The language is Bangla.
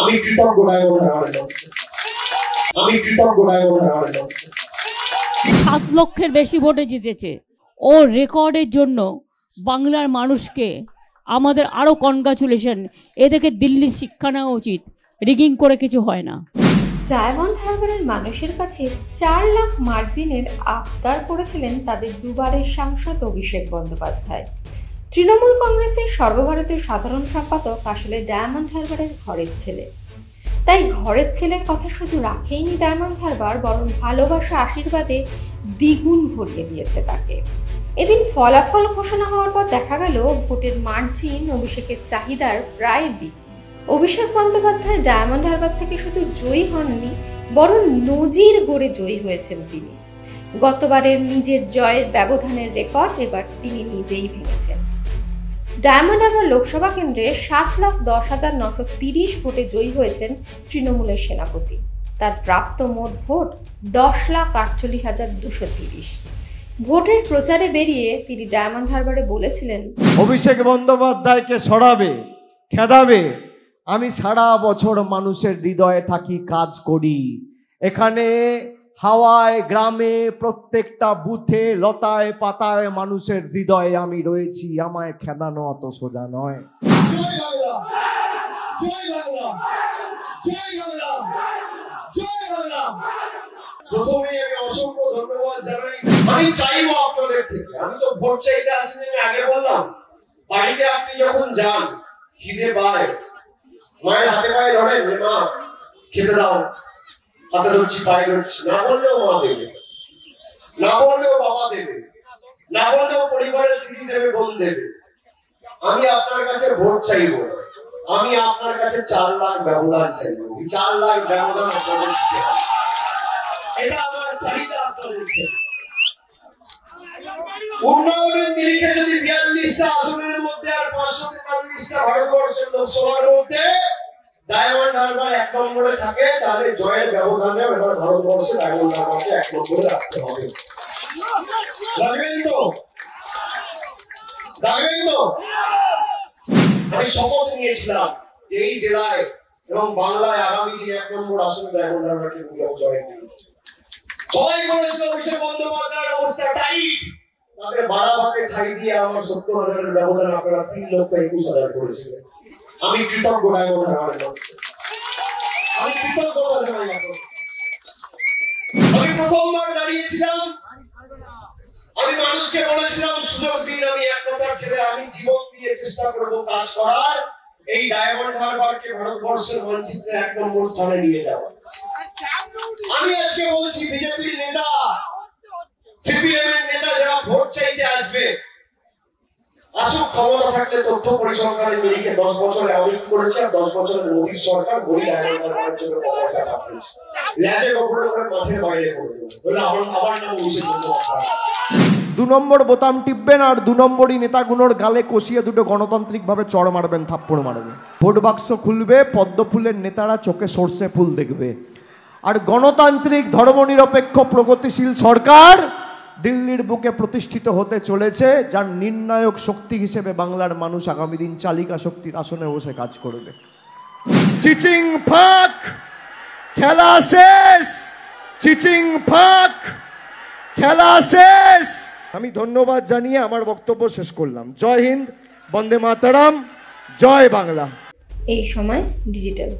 আমি কৃতজ্ঞ আমি কৃতজ্ঞ সাত লক্ষের বেশি ভোটে জিতেছে। ও রেকর্ডের জন্য বাংলার মানুষকে আমাদের আরও কনগ্রাচুলেশন এ থেকে দিল্লির শিক্ষা নেওয়া উচিত। রিগিং করে কিছু হয় না। ডায়মন্ড হারবারের মানুষের কাছে চার লাখ মার্জিনের আবদার করেছিলেন তাদের দুবারের সাংসদ অভিষেক বন্দ্যোপাধ্যায়। তৃণমূল কংগ্রেসের সর্বভারতীয় সাধারণ সম্পাদক আসলে ডায়মন্ড হারবারের ঘরের ছেলে। তাই ঘরের ছেলের কথা শুধু রাখেইনি ডায়মন্ড হারবার, বরং ভালোবাসা আশীর্বাদে দ্বিগুণ ভরিয়ে দিয়েছে তাকে। এদিন ফলাফল ঘোষণা হওয়ার পর দেখা গেল, ভোটের মার্জিন অভিষেকের চাহিদার প্রায় দ্বিগুণ অভিষেক বন্দ্যোপাধ্যায় ডায়মন্ড হারবার থেকে শুধু জয়ী হননি, বরং নজির গড়ে জয়ী হয়েছেন তিনি। গতবারের নিজের জয়ের ব্যবধানের রেকর্ড এবার তিনি নিজেই ভেঙেছেন। ডায়মন্ড হারবার লোকসভা কেন্দ্রে সাত লাখ দশ হাজার নশো তিরিশ ভোটে জয়ী হয়েছেন তৃণমূলের সেনাপতি। তার প্রাপ্ত মোট ভোট দশ লাখ আটচল্লিশ হাজার দুশো তিরিশ। ভোটের প্রচারে বেরিয়ে তিনি ডায়মন্ড হারবারে বলেছিলেন, অভিষেক বন্দ্যোপাধ্যায়কে সরাবে, খেদাবে, আমি সারা বছর মানুষের হৃদয়ে থাকি কাজ করি। এখানে হাওয়ায়, গ্রামে, প্রত্যেকটা বুথে, লতায়, পাতায় মানুষের হৃদয়ে আমি রয়েছি। আমায় খেদানো অত সোজা নয়। আপনাদের থেকে। আমি তো ভোট চাইতে আসিনি, আমি আগে বললাম, বাড়িতে আপনি যখন যান, খিদে পায়। মায়ের হাতে পায়ে মা, খেতে দাও। হাতে ধরছি পায়ে ধরছি না বললেও মা দেবে। না বললেও বাবা দেবে। না বললেও পরিবারের দিদি দেবে, বোন দেবে। আমি আপনার কাছে ভোট চাইব। আমি আপনার কাছে চার লাখ ব্যবধান চাইব। চার লাখ ব্যবধান আপনাদের দিতে এটা উন্নয়নের নিরিখে যদি বিয়াল্লিশটা আসনের মধ্যে আর পাঁচশো তেতাল্লিশটা ভারতবর্ষের লোকসভার মধ্যে জয়ের ভারতবর্ষে রাখতে হবে। আমি শপথ নিয়েছিলাম এই জেলায় এবং বাংলায় আগামী দিনে এক নম্বর আসনে ডায়মন্ড হারবারকে জয় দিই সবাই বন্দ্যোপাধ্যায়ের অবস্থা টাইট। তাদের বাড়াবাকে ছাই দিয়ে আমার সত্তর হাজারের ব্যবধান আপনারা তিন লক্ষ একুশ হাজার করেছিলেন। আমি কৃতজ্ঞ ডায়মন্ড হারবারের আমি কৃতজ্ঞতা আমি প্রথমবার দাঁড়িয়েছিলাম। আমি মানুষকে বলেছিলাম, সুযোগ দিন, আমি এক কথার আমি জীবন দিয়ে চেষ্টা করব কাজ করার। এই ডায়মন্ড হারবারকে ভারতবর্ষের মানচিত্রে এক নম্বর স্থানে নিয়ে যাওয়া। আমি আজকে বলছি, বিজেপির নেতা, সিপিএম এর নেতা যারা ভোট চাইতে আসবে আসুক, ক্ষমতা থাকলে তথ্য পরিসংখ্যানের নিরিখে দশ বছর আওয়ামী করেছে, আর দশ বছরের মোদীর সরকার ডায়মন্ড হারবারের জন্য পয়সা পাঠিয়েছে। ল্যাজে বাইরে করে বলে নাম দু নম্বর বোতাম টিপবেন আর দু নম্বরই নেতাগুলোর গালে কষিয়ে দুটো গণতান্ত্রিকভাবে চড় মারবেন, থাপ্পড় মারবেন ভোট বাক্স খুলবে, পদ্ম ফুলের নেতারা চোখে সর্ষে ফুল দেখবে। আর গণতান্ত্রিক ধর্মনিরপেক্ষ প্রগতিশীল সরকার দিল্লির বুকে প্রতিষ্ঠিত হতে চলেছে যার নির্ণায়ক শক্তি হিসেবে বাংলার মানুষ আগামী দিন চালিকা শক্তির আসনে বসে কাজ করবে। চিচিং ফাক খেলা শেষ। চিচিং ফাক খেলা শেষ। আমি ধন্যবাদ জানিয়ে আমার বক্তব্য শেষ করলাম। জয় হিন্দ বন্দে মাতারাম জয় বাংলা। এই সময় ডিজিটাল।